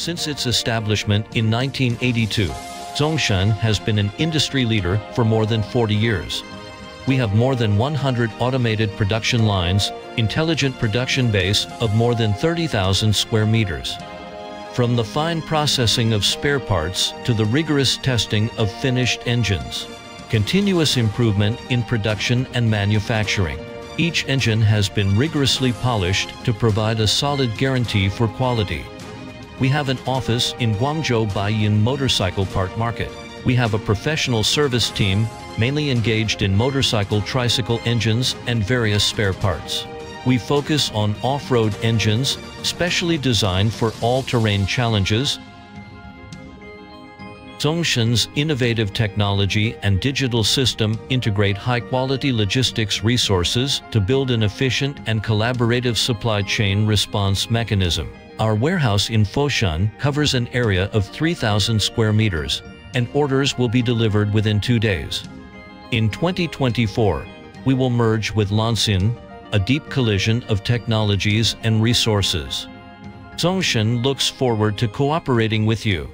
Since its establishment in 1982, Zongshen has been an industry leader for more than 40 years. We have more than 100 automated production lines, intelligent production base of more than 30,000 square meters. From the fine processing of spare parts to the rigorous testing of finished engines, continuous improvement in production and manufacturing. Each engine has been rigorously polished to provide a solid guarantee for quality. We have an office in Guangzhou Baiyun Motorcycle Part Market. We have a professional service team mainly engaged in motorcycle tricycle engines and various spare parts. We focus on off-road engines, specially designed for all-terrain challenges. Zongshen's innovative technology and digital system integrate high-quality logistics resources to build an efficient and collaborative supply chain response mechanism. Our warehouse in Foshan covers an area of 3,000 square meters, and orders will be delivered within two days. In 2024, we will merge with Lanxin, a deep collision of technologies and resources. Zongshen looks forward to cooperating with you.